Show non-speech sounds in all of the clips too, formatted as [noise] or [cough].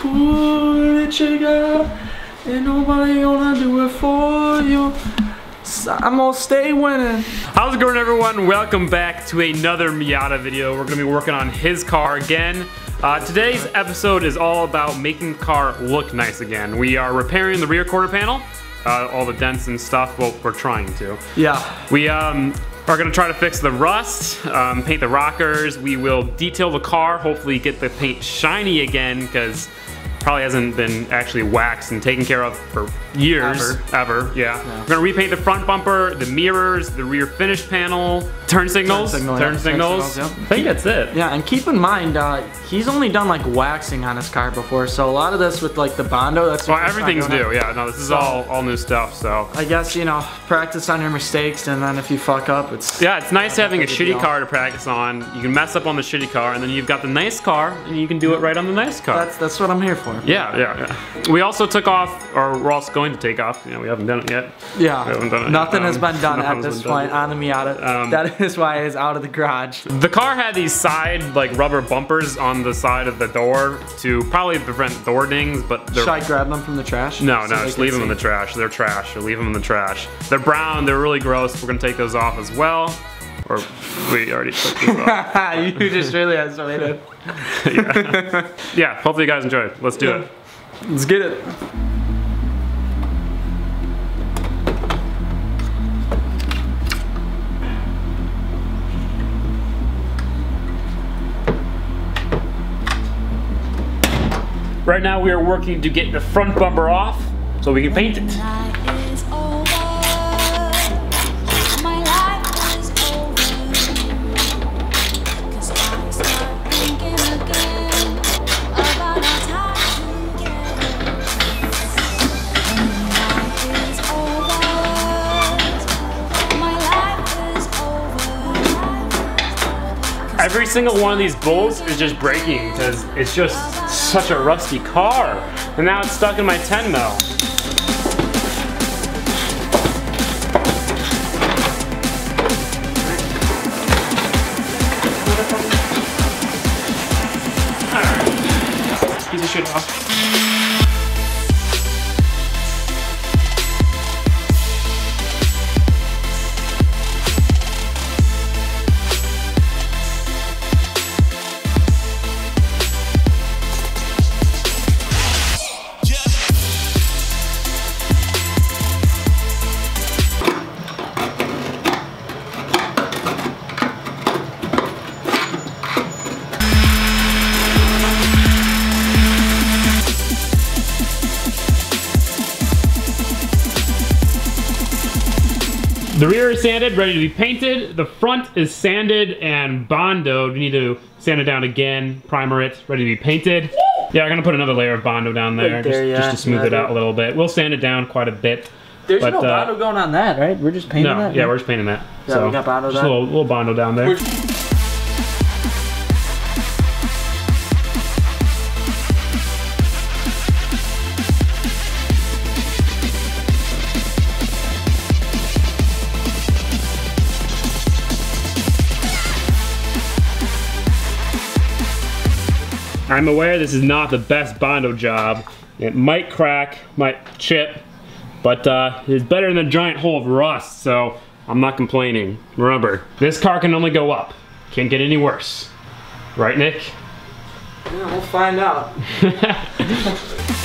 pull the trigger. Ain't nobody gonna do it for you. So I'm gonna stay winning. How's it going everyone? Welcome back to another Miata video. We're gonna be working on his car again. Uh, today's episode is all about making the car look nice again. We are repairing the rear quarter panel, uh, all the dents and stuff, well, we're trying to. Yeah. We um, are gonna try to fix the rust, um, paint the rockers. We will detail the car, hopefully get the paint shiny again, because probably hasn't been actually waxed and taken care of for years, Ever. ever, yeah. We're gonna repaint the front bumper, the mirrors, the rear finish panel, turn signals, signal, turn yeah. Turn signals. signals, yeah. I think that's it. Yeah, and keep in mind, uh, he's only done like waxing on his car before, so a lot of this with like the Bondo, that's Well, the first time everything's new, it. yeah. No, this is So- all all new stuff. So I guess, you know, practice on your mistakes, and then if you fuck up, it's. yeah, it's nice having a a shitty deal. car to practice on. You can mess up on the shitty car, and then you've got the nice car, and you can do it right on the nice car. That's, that's what I'm here for. Yeah, yeah, yeah. We also took off, or we're also going to take off. You know, we haven't done it yet. Yeah. We haven't done it. Nothing has Um, been done [laughs] at this done. point on the Miata. Um, [laughs] that is why it's out of the garage. The car had these side like rubber bumpers on the side of the door to probably prevent door dings, but they're Should I grab them from the trash? No, So no, just leave them in the trash. They're trash. Leave them in the trash. They're brown. They're really gross. We're gonna take those off as well. Or we already took these off. [laughs] you just really isolated. yeah. yeah. Hopefully you guys enjoy it. Let's do Yeah. it. Let's get it. Right now we are working to get the front bumper off so we can paint it. Single one of these bolts is just breaking because it's just such a rusty car. And now it's stuck in my 10 mil. Piece of shit off. The rear is sanded, ready to be painted. The front is sanded and bondoed. We need to sand it down again, primer it, ready to be painted. Yeah, I'm gonna put another layer of bondo down there, Right there, just, just to smooth Yeah, it out a little bit. We'll sand it down quite a bit. There's But, no uh, Bondo going on that, right? We're just painting No, that? yeah, we're just painting that. Yeah, so we got Bondo just a little, little bondo down there. I'm aware this is not the best Bondo job. It might crack, might chip, but uh, it's better than a giant hole of rust, so I'm not complaining. Remember, this car can only go up. Can't get any worse. Right, Nick? Yeah, we'll find out. [laughs]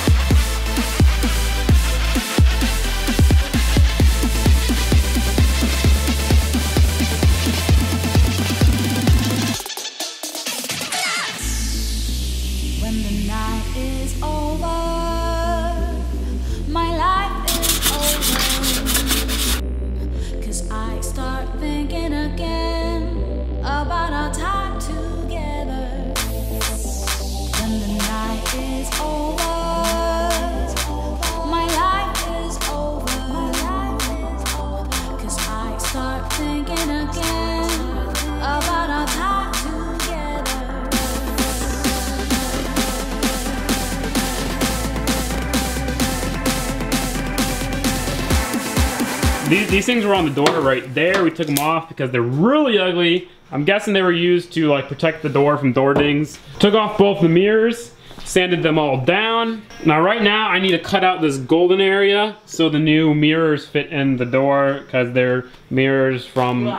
These, these things were on the door right there. We took them off because they're really ugly. I'm guessing they were used to like protect the door from door dings. Took off both the mirrors sanded them all down. Now right now I need to cut out this golden area so the new mirrors fit in the door because they're mirrors from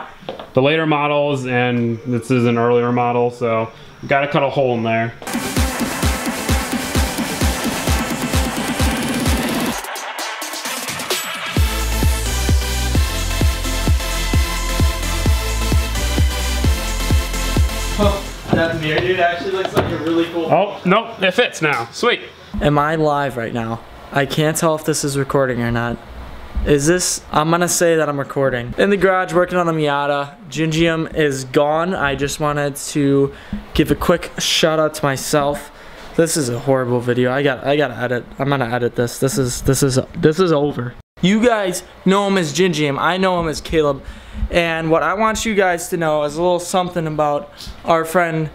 the later models and this is an earlier model so gotta cut a hole in there. That mirror dude actually looks like a really cool. Oh, nope, it fits now. Sweet. Am I live right now? I can't tell if this is recording or not. Is this? I'm gonna say that I'm recording. In the garage working on the Miata. Gingium is gone. I just wanted to give a quick shout out to myself. This is a horrible video. I got I gotta edit. I'm gonna edit this. This is this is this is over. You guys know him as Gingium. I know him as Caleb. And what I want you guys to know is a little something about our friend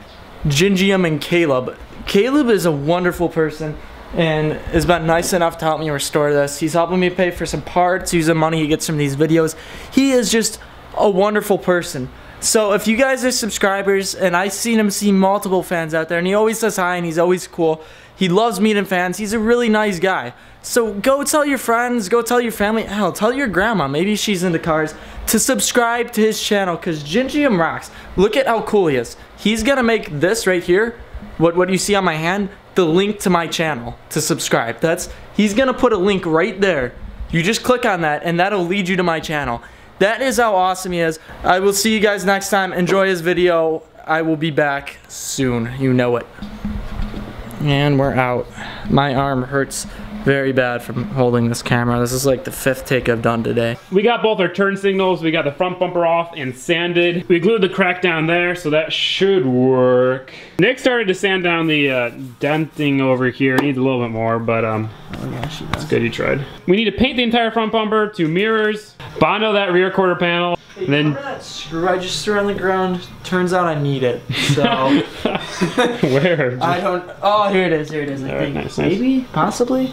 Gingium and Caleb. Caleb is a wonderful person and has been nice enough to help me restore this. He's helping me pay for some parts, using money he gets from these videos. He is just a wonderful person. So if you guys are subscribers, and I've seen him see multiple fans out there, and he always says hi and he's always cool. He loves meeting fans. He's a really nice guy. So go tell your friends, go tell your family, hell, tell your grandma, maybe she's into cars, to subscribe to his channel because Gingium rocks. Look at how cool he is. He's gonna make this right here, what, what you see on my hand, the link to my channel to subscribe. That's He's gonna put a link right there. You just click on that and that'll lead you to my channel. That is how awesome he is. I will see you guys next time. Enjoy his video. I will be back soon. You know it. And we're out. My arm hurts very bad from holding this camera. This is like the fifth take I've done today. We got both our turn signals. We got the front bumper off and sanded. We glued the crack down there, so that should work. Nick started to sand down the uh, denting over here. Needs a little bit more, but um, Oh yeah, she does. good you tried. We need to paint the entire front bumper, two mirrors, bondo that rear quarter panel, and then that screw I just threw on the ground? Turns out I need it. So [laughs] where? I don't. Oh, here it is. Here it is. I All right, think nice, nice. maybe, possibly.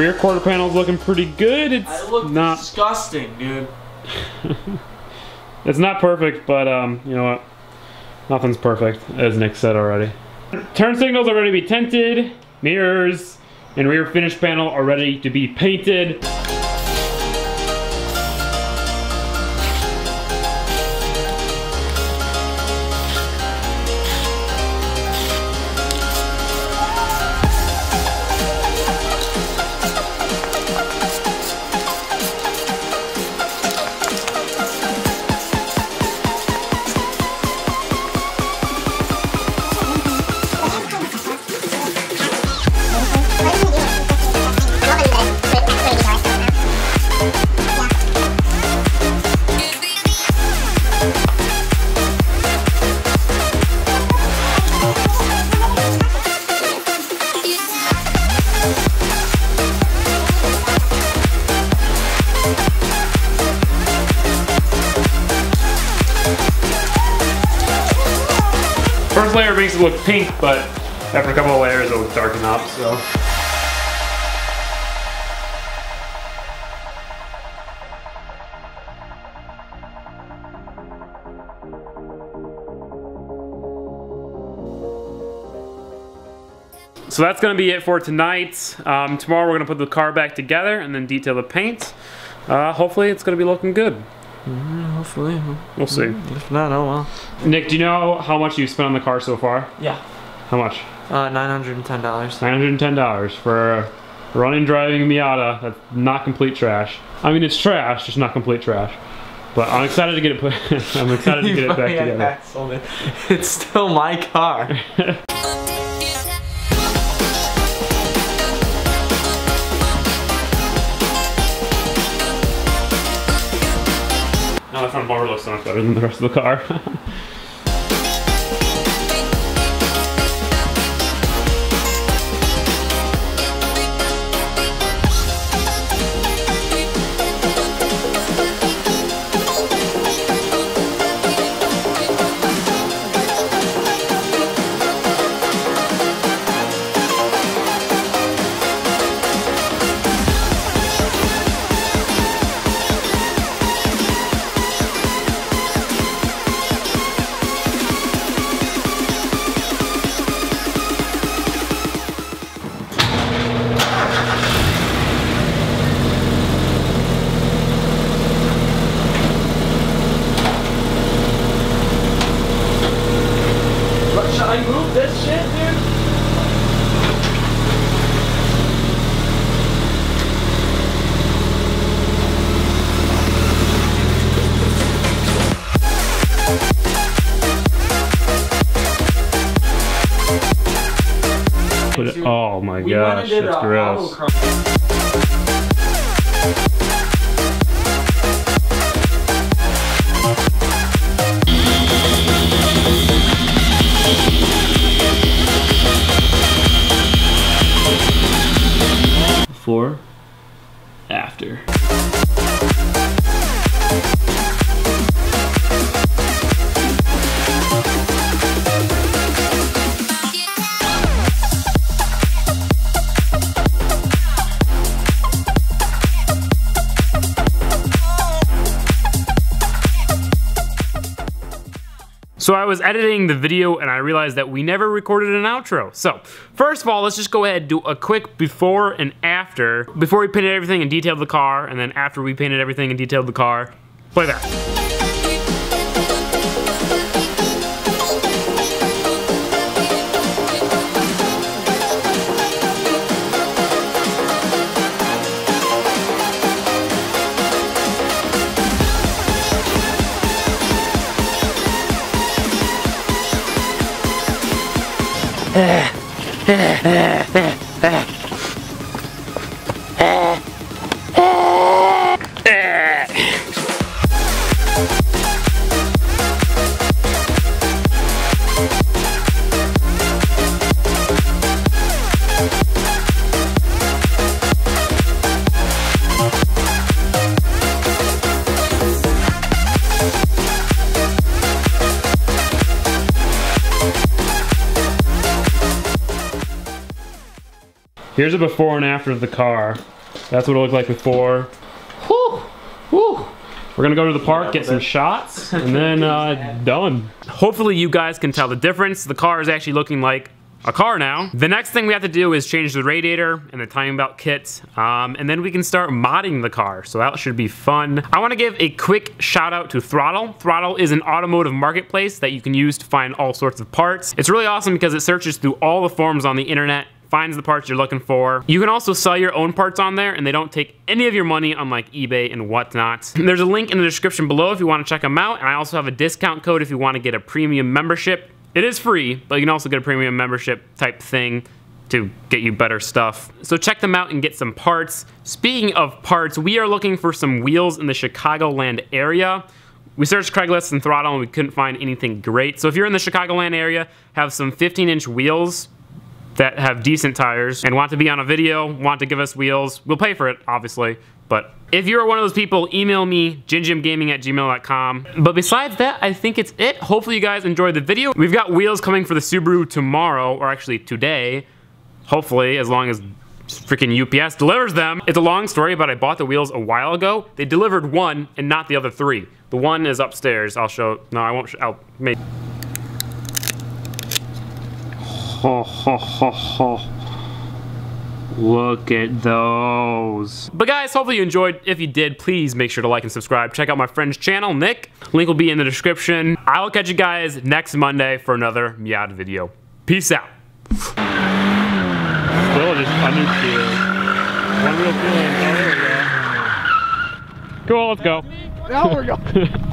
Rear quarter panel's looking pretty good. It's I look not disgusting, dude. [laughs] it's not perfect, but um, you know what? Nothing's perfect, as Nick said already. Turn signals are ready to be tinted, mirrors and rear finish panel are ready to be painted. First layer makes it look pink, but after a couple of layers it'll darken up, so. So that's gonna be it for tonight. Um, tomorrow we're gonna put the car back together and then detail the paint. Uh, hopefully it's gonna be looking good. Hopefully. We'll see. If not, oh well. Nick, do you know how much you've spent on the car so far? Yeah. How much? Uh, $910. $910 for a running driving Miata that's not complete trash. I mean, it's trash, just not complete trash. But I'm excited to get it put. [laughs] I'm excited to [laughs] get it back Fucking together. axled it. [laughs] It's still my car. Front bumper looks so much better than the rest of the car. [laughs] oh my We gosh, did that's gross. Before, after. So I was editing the video and I realized that we never recorded an outro. So first of all, let's just go ahead and do a quick before and after. Before we painted everything and detailed the car, and then after we painted everything and detailed the car. Play that. Eh, eh, eh, eh. Here's a before and after of the car. That's what it looked like before. We're gonna go to the park, get some shots, and then uh, done. Hopefully you guys can tell the difference. The car is actually looking like a car now. The next thing we have to do is change the radiator and the timing belt kit, um, and then we can start modding the car, so that should be fun. I wanna give a quick shout out to Throtl. Throtl is an automotive marketplace that you can use to find all sorts of parts. It's really awesome because it searches through all the forums on the internet finds the parts you're looking for. You can also sell your own parts on there and they don't take any of your money unlike eBay and whatnot. There's a link in the description below if you want to check them out and I also have a discount code if you want to get a premium membership. It is free, but you can also get a premium membership type thing to get you better stuff. So check them out and get some parts. Speaking of parts, we are looking for some wheels in the Chicagoland area. We searched Craigslist and Throtl and we couldn't find anything great. So if you're in the Chicagoland area, have some 15 inch wheels, that have decent tires and want to be on a video, want to give us wheels, we'll pay for it, obviously. But if you're one of those people, email me, gingiumgaming at gmail.com. But besides that, I think it's it. Hopefully you guys enjoyed the video. We've got wheels coming for the Subaru tomorrow, or actually today. Hopefully, as long as freaking UPS delivers them. It's a long story, but I bought the wheels a while ago. They delivered one and not the other three. The one is upstairs. I'll show, no, I won't, I'll make. Ho, ho, ho, ho. Look at those. But guys, hopefully you enjoyed. If you did, please make sure to like and subscribe. Check out my friend's channel, Nick. Link will be in the description. I will catch you guys next Monday for another Miata video. Peace out. Still just understeer. One real feeling. Oh, there we go. Cool, let's go. Now we're going. [laughs]